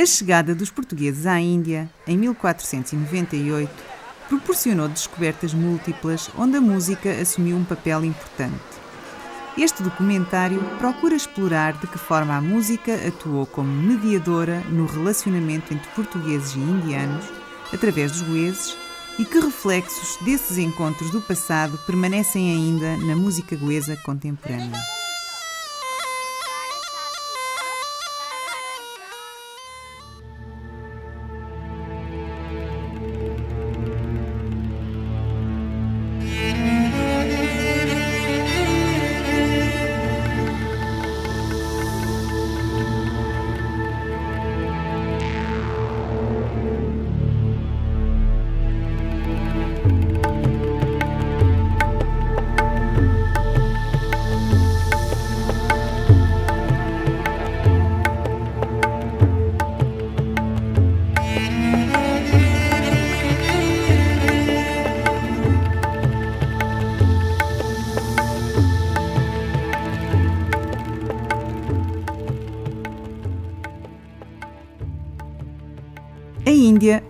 A chegada dos portugueses à Índia, em 1498, proporcionou descobertas múltiplas onde a música assumiu um papel importante. Este documentário procura explorar de que forma a música atuou como mediadora no relacionamento entre portugueses e indianos, através dos goeses, e que reflexos desses encontros do passado permanecem ainda na música goesa contemporânea.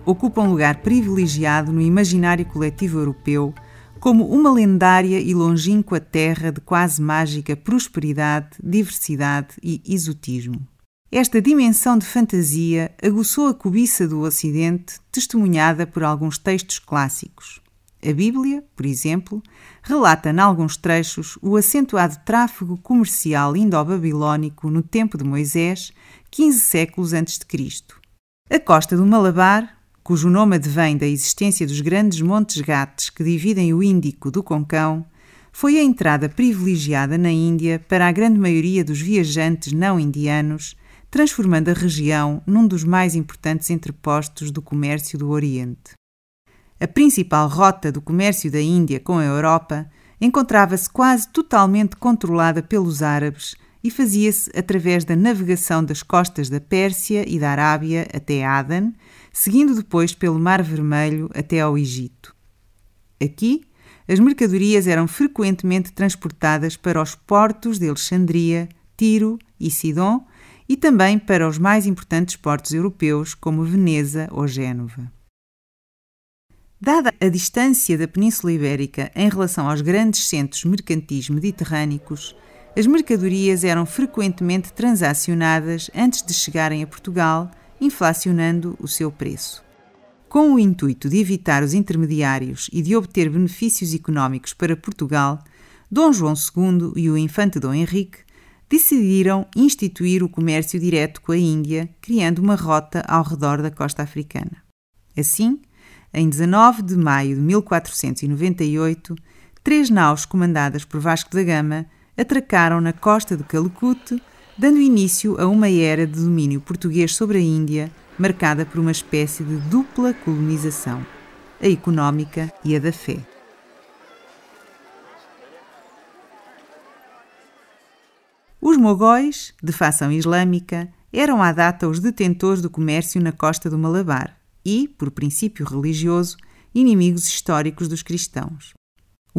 Ocupa um lugar privilegiado no imaginário coletivo europeu como uma lendária e longínqua terra de quase mágica prosperidade, diversidade e exotismo. Esta dimensão de fantasia aguçou a cobiça do Ocidente, testemunhada por alguns textos clássicos. A Bíblia, por exemplo, relata, em alguns trechos, o acentuado tráfego comercial indo-babilónico no tempo de Moisés, 15 séculos antes de Cristo. A costa do Malabar, cujo nome advém da existência dos grandes montes Ghats que dividem o Índico do Concão, foi a entrada privilegiada na Índia para a grande maioria dos viajantes não indianos, transformando a região num dos mais importantes entrepostos do comércio do Oriente. A principal rota do comércio da Índia com a Europa encontrava-se quase totalmente controlada pelos árabes e fazia-se através da navegação das costas da Pérsia e da Arábia até Aden, seguindo depois pelo Mar Vermelho até ao Egito. Aqui, as mercadorias eram frequentemente transportadas para os portos de Alexandria, Tiro e Sidon e também para os mais importantes portos europeus como Veneza ou Génova. Dada a distância da Península Ibérica em relação aos grandes centros mercantis mediterrâneos, as mercadorias eram frequentemente transacionadas antes de chegarem a Portugal, inflacionando o seu preço. Com o intuito de evitar os intermediários e de obter benefícios económicos para Portugal, Dom João II e o infante Dom Henrique decidiram instituir o comércio direto com a Índia, criando uma rota ao redor da costa africana. Assim, em 19 de maio de 1498, três naus comandadas por Vasco da Gama atracaram na costa de Calicut, dando início a uma era de domínio português sobre a Índia, marcada por uma espécie de dupla colonização, a económica e a da fé. Os mogóis, de facção islâmica, eram à data os detentores do comércio na costa do Malabar e, por princípio religioso, inimigos históricos dos cristãos.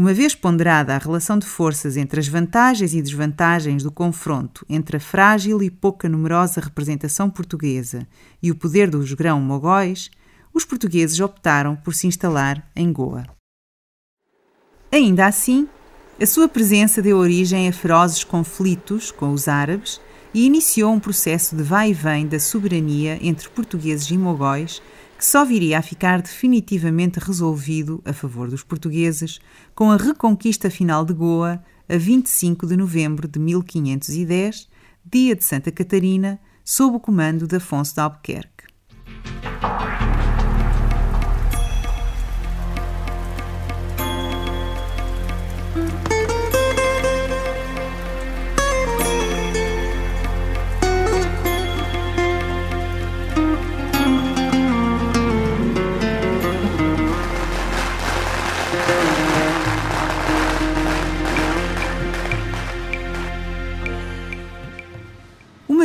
Uma vez ponderada a relação de forças entre as vantagens e desvantagens do confronto entre a frágil e pouca numerosa representação portuguesa e o poder dos grão-mogóis, os portugueses optaram por se instalar em Goa. Ainda assim, a sua presença deu origem a ferozes conflitos com os árabes e iniciou um processo de vai e vem da soberania entre portugueses e mogóis que só viria a ficar definitivamente resolvido a favor dos portugueses com a reconquista final de Goa a 25 de novembro de 1510, dia de Santa Catarina, sob o comando de Afonso de Albuquerque.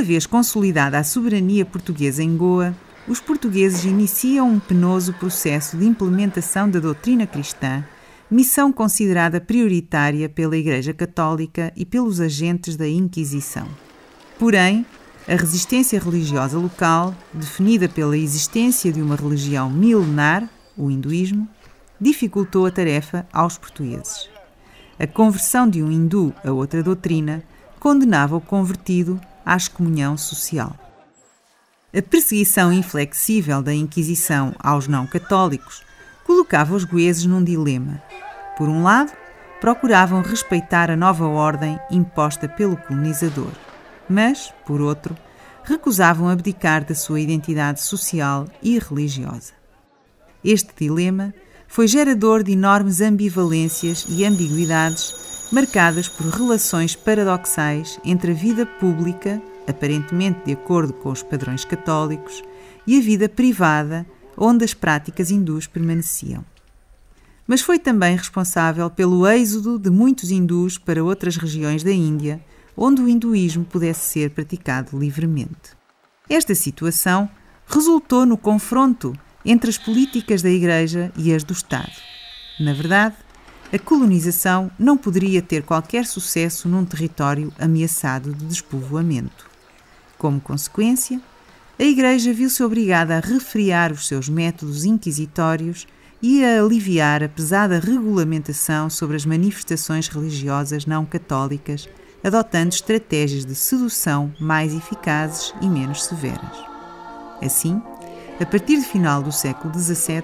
Vez consolidada a soberania portuguesa em Goa, os portugueses iniciam um penoso processo de implementação da doutrina cristã, missão considerada prioritária pela Igreja Católica e pelos agentes da Inquisição. Porém, a resistência religiosa local, definida pela existência de uma religião milenar, o hinduísmo, dificultou a tarefa aos portugueses. A conversão de um hindu a outra doutrina condenava o convertido à excomunhão social. A perseguição inflexível da Inquisição aos não católicos colocava os goeses num dilema. Por um lado, procuravam respeitar a nova ordem imposta pelo colonizador, mas, por outro, recusavam abdicar da sua identidade social e religiosa. Este dilema foi gerador de enormes ambivalências e ambiguidades marcadas por relações paradoxais entre a vida pública, aparentemente de acordo com os padrões católicos, e a vida privada, onde as práticas hindus permaneciam. Mas foi também responsável pelo êxodo de muitos hindus para outras regiões da Índia, onde o hinduísmo pudesse ser praticado livremente. Esta situação resultou no confronto entre as políticas da Igreja e as do Estado. Na verdade, a colonização não poderia ter qualquer sucesso num território ameaçado de despovoamento. Como consequência, a Igreja viu-se obrigada a refriar os seus métodos inquisitórios e a aliviar a pesada regulamentação sobre as manifestações religiosas não católicas, adotando estratégias de sedução mais eficazes e menos severas. Assim, a partir do final do século XVII,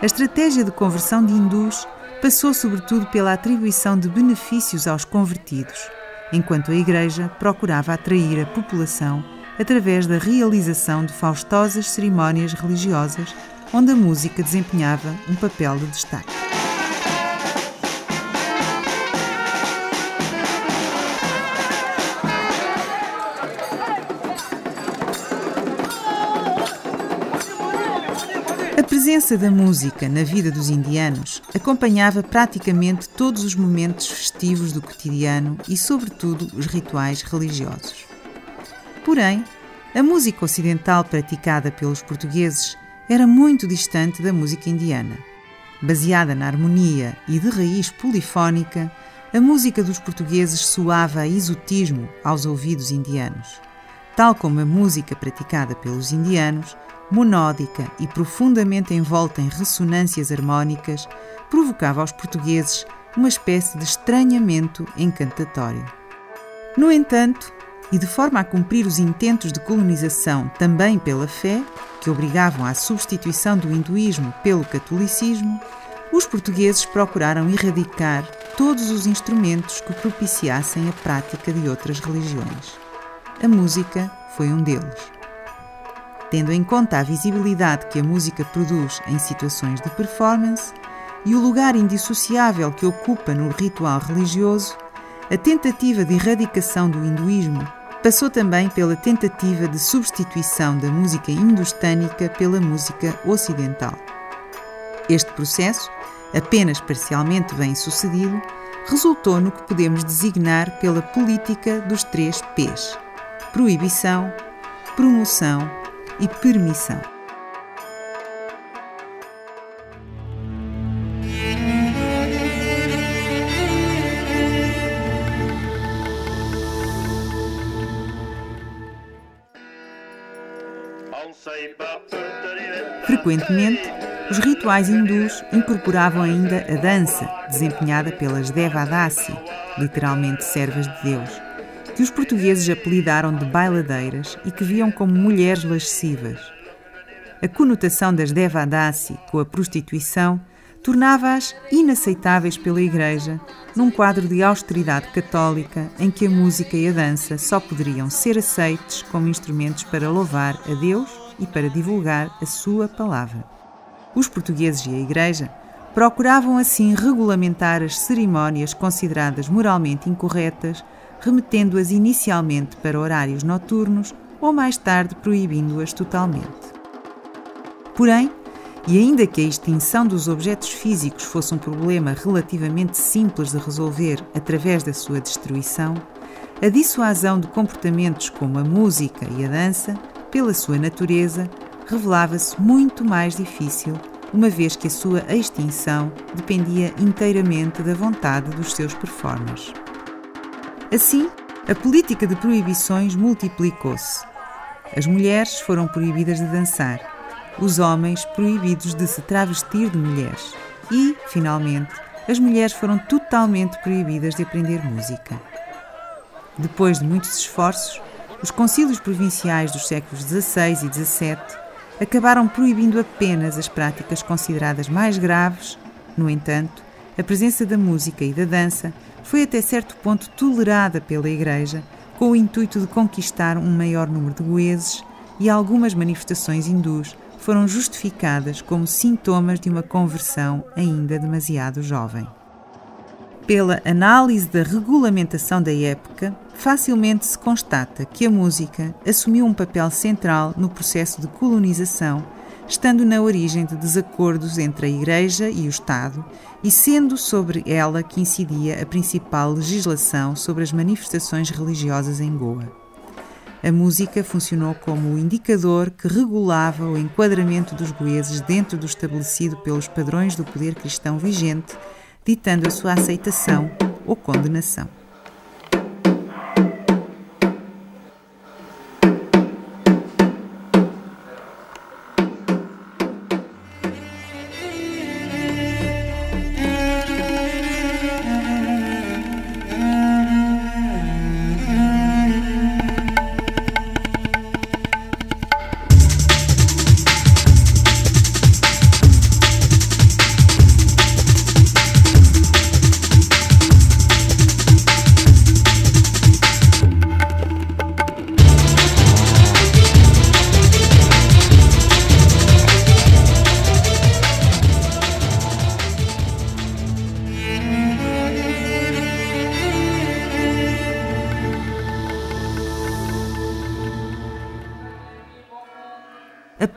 a estratégia de conversão de hindus passou sobretudo pela atribuição de benefícios aos convertidos, enquanto a Igreja procurava atrair a população através da realização de faustosas cerimónias religiosas, onde a música desempenhava um papel de destaque. Presença da música na vida dos indianos acompanhava praticamente todos os momentos festivos do cotidiano e, sobretudo, os rituais religiosos. Porém, a música ocidental praticada pelos portugueses era muito distante da música indiana. Baseada na harmonia e de raiz polifónica, a música dos portugueses soava a exotismo aos ouvidos indianos. Tal como a música praticada pelos indianos, monódica e profundamente envolta em ressonâncias harmónicas, provocava aos portugueses uma espécie de estranhamento encantatório. No entanto, e de forma a cumprir os intentos de colonização também pela fé, que obrigavam à substituição do hinduísmo pelo catolicismo, os portugueses procuraram erradicar todos os instrumentos que propiciassem a prática de outras religiões. A música foi um deles tendo em conta a visibilidade que a música produz em situações de performance e o lugar indissociável que ocupa no ritual religioso, a tentativa de erradicação do hinduísmo passou também pela tentativa de substituição da música indostânica pela música ocidental. Este processo, apenas parcialmente bem sucedido, resultou no que podemos designar pela política dos três P's: proibição, promoção e permissão. Frequentemente, os rituais hindus incorporavam ainda a dança, desempenhada pelas Devadasi, literalmente servas de Deus, que os portugueses apelidaram de bailadeiras e que viam como mulheres lascivas. A conotação das devadasi com a prostituição tornava-as inaceitáveis pela Igreja, num quadro de austeridade católica em que a música e a dança só poderiam ser aceites como instrumentos para louvar a Deus e para divulgar a sua palavra. Os portugueses e a Igreja procuravam assim regulamentar as cerimónias consideradas moralmente incorretas remetendo-as inicialmente para horários noturnos ou mais tarde proibindo-as totalmente. Porém, e ainda que a extinção dos objetos físicos fosse um problema relativamente simples de resolver através da sua destruição, a dissuasão de comportamentos como a música e a dança, pela sua natureza, revelava-se muito mais difícil, uma vez que a sua extinção dependia inteiramente da vontade dos seus performers. Assim, a política de proibições multiplicou-se As mulheres foram proibidas de dançar, os homens proibidos de se travestir de mulheres e, finalmente, as mulheres foram totalmente proibidas de aprender música. Depois de muitos esforços, os concílios provinciais dos séculos XVI e XVII acabaram proibindo apenas as práticas consideradas mais graves. No entanto, a presença da música e da dança foi até certo ponto tolerada pela Igreja, com o intuito de conquistar um maior número de goeses, e algumas manifestações hindus foram justificadas como sintomas de uma conversão ainda demasiado jovem. Pela análise da regulamentação da época, facilmente se constata que a música assumiu um papel central no processo de colonização, estando na origem de desacordos entre a Igreja e o Estado e sendo sobre ela que incidia a principal legislação sobre as manifestações religiosas em Goa. A música funcionou como o indicador que regulava o enquadramento dos goeses dentro do estabelecido pelos padrões do poder cristão vigente, ditando a sua aceitação ou condenação.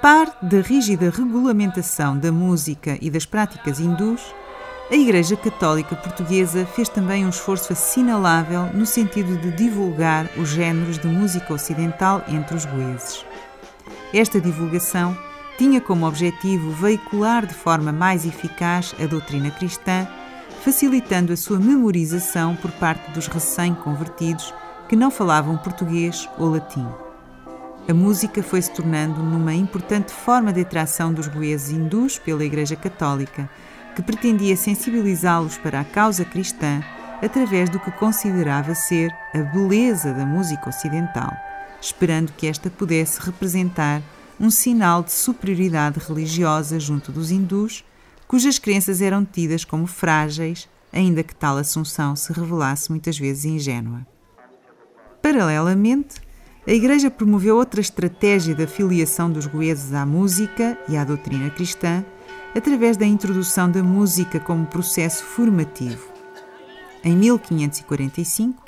Par da rígida regulamentação da música e das práticas hindus, a Igreja Católica Portuguesa fez também um esforço assinalável no sentido de divulgar os géneros de música ocidental entre os goeses. Esta divulgação tinha como objetivo veicular de forma mais eficaz a doutrina cristã, facilitando a sua memorização por parte dos recém-convertidos que não falavam português ou latim a música foi se tornando numa importante forma de atração dos goeses hindus pela Igreja Católica, que pretendia sensibilizá-los para a causa cristã através do que considerava ser a beleza da música ocidental, esperando que esta pudesse representar um sinal de superioridade religiosa junto dos hindus, cujas crenças eram tidas como frágeis, ainda que tal assunção se revelasse muitas vezes ingênua. Paralelamente, a Igreja promoveu outra estratégia da filiação dos goeses à música e à doutrina cristã através da introdução da música como processo formativo. Em 1545,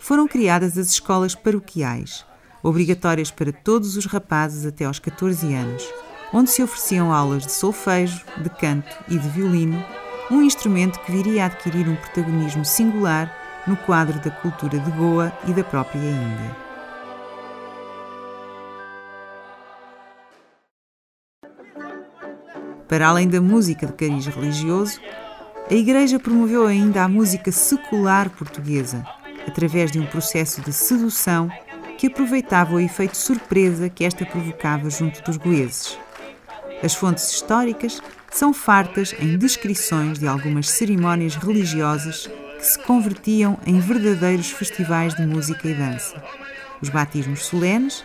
foram criadas as escolas paroquiais, obrigatórias para todos os rapazes até aos 14 anos, onde se ofereciam aulas de solfejo, de canto e de violino, um instrumento que viria a adquirir um protagonismo singular no quadro da cultura de Goa e da própria Índia. Para além da música de cariz religioso, a Igreja promoveu ainda a música secular portuguesa, através de um processo de sedução que aproveitava o efeito surpresa que esta provocava junto dos goeses. As fontes históricas são fartas em descrições de algumas cerimónias religiosas que se convertiam em verdadeiros festivais de música e dança. Os batismos solenes,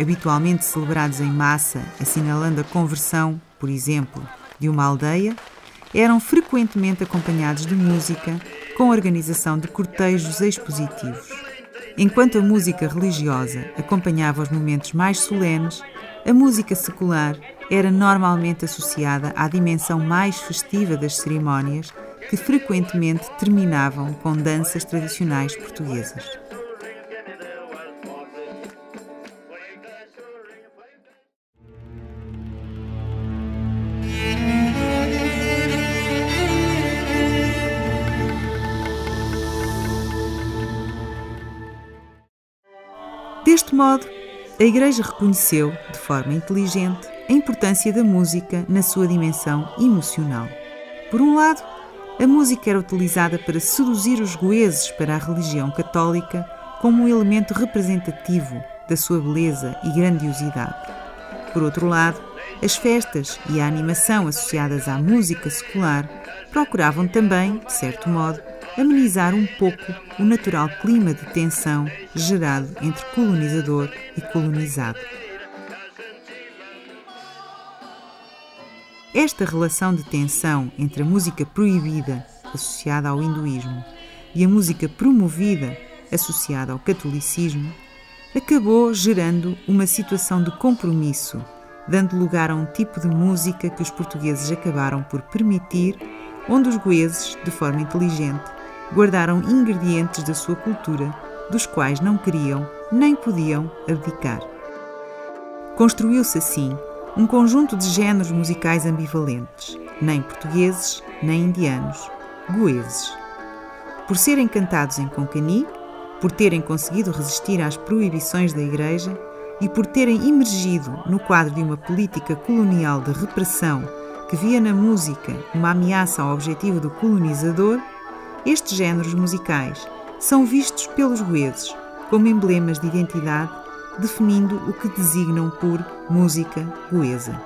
habitualmente celebrados em massa, assinalando a conversão por exemplo, de uma aldeia, eram frequentemente acompanhados de música, com organização de cortejos expositivos. Enquanto a música religiosa acompanhava os momentos mais solenes, a música secular era normalmente associada à dimensão mais festiva das cerimónias, que frequentemente terminavam com danças tradicionais portuguesas. Modo, a Igreja reconheceu, de forma inteligente, a importância da música na sua dimensão emocional. Por um lado, a música era utilizada para seduzir os goeses para a religião católica como um elemento representativo, da sua beleza e grandiosidade. Por outro lado, as festas e a animação associadas à música secular procuravam também, de certo modo, amenizar um pouco o natural clima de tensão gerado entre colonizador e colonizado. Esta relação de tensão entre a música proibida, associada ao hinduísmo, e a música promovida, associada ao catolicismo, acabou gerando uma situação de compromisso, dando lugar a um tipo de música que os portugueses acabaram por permitir, onde os goeses, de forma inteligente, guardaram ingredientes da sua cultura, dos quais não queriam nem podiam abdicar. Construiu-se assim um conjunto de géneros musicais ambivalentes, nem portugueses, nem indianos, goeses. Por serem cantados em Concani, por terem conseguido resistir às proibições da Igreja e por terem emergido no quadro de uma política colonial de repressão que via na música uma ameaça ao objetivo do colonizador, estes géneros musicais são vistos pelos goeses como emblemas de identidade definindo o que designam por música goesa.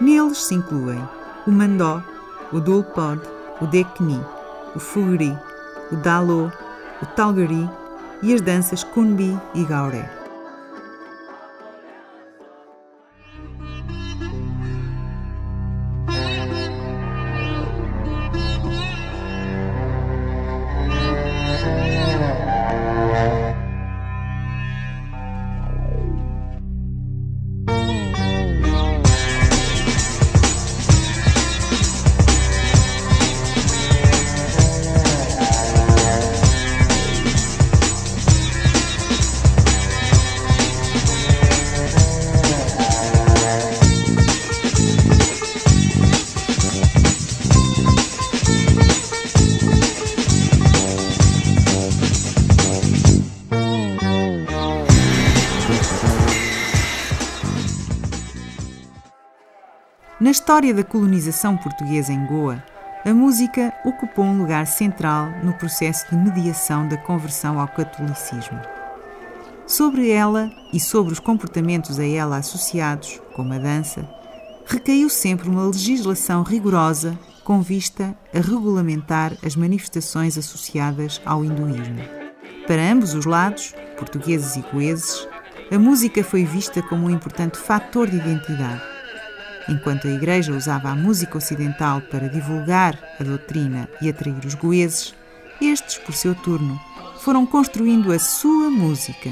Neles se incluem o mandó, o dulpod, o dekni, o fugri, o dalô, o talgari e as danças kunbi e gauré. História da colonização portuguesa em Goa, a música ocupou um lugar central no processo de mediação da conversão ao catolicismo. Sobre ela e sobre os comportamentos a ela associados, como a dança, recaiu sempre uma legislação rigorosa com vista a regulamentar as manifestações associadas ao hinduísmo. Para ambos os lados, portugueses e goeses, a música foi vista como um importante fator de identidade Enquanto a Igreja usava a música ocidental para divulgar a doutrina e atrair os goeses, estes, por seu turno, foram construindo a sua música,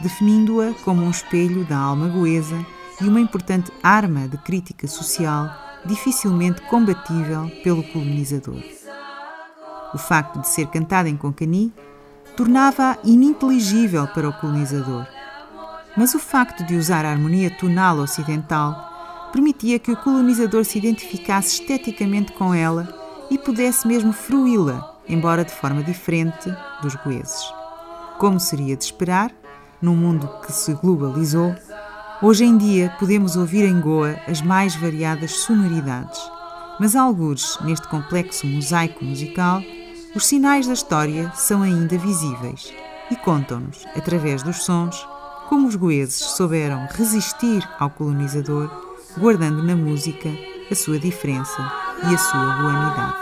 definindo-a como um espelho da alma goesa e uma importante arma de crítica social dificilmente combatível pelo colonizador. O facto de ser cantada em Concani tornava-a ininteligível para o colonizador, mas o facto de usar a harmonia tonal ocidental permitia que o colonizador se identificasse esteticamente com ela e pudesse mesmo fruí-la, embora de forma diferente dos goeses. Como seria de esperar, num mundo que se globalizou, hoje em dia podemos ouvir em Goa as mais variadas sonoridades, mas algures neste complexo mosaico musical, os sinais da história são ainda visíveis e contam-nos, através dos sons, como os goeses souberam resistir ao colonizador guardando na música a sua diferença e a sua boanidade.